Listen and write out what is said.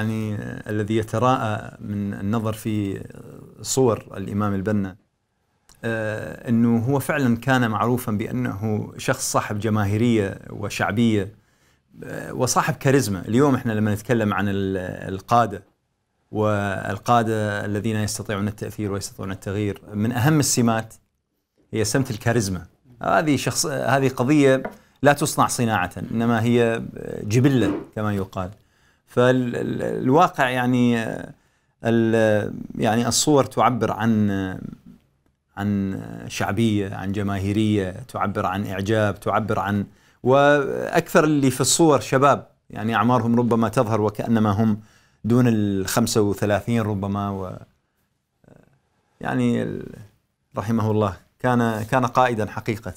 يعني الذي يتراءى من النظر في صور الإمام البنا آه، إنه هو فعلا كان معروفا بأنه شخص صاحب جماهيرية وشعبية آه، وصاحب كاريزما، اليوم إحنا لما نتكلم عن القادة والقادة الذين يستطيعون التأثير ويستطيعون التغيير، من أهم السمات هي سمت الكاريزما. هذه شخص هذه قضية لا تصنع صناعة، إنما هي جبلة كما يقال. فالواقع يعني يعني الصور تعبر عن عن شعبية عن جماهيرية تعبر عن إعجاب تعبر عن وأكثر اللي في الصور شباب. يعني أعمارهم ربما تظهر وكأنما هم دون ال 35 ربما و يعني رحمه الله كان كان قائدا حقيقة.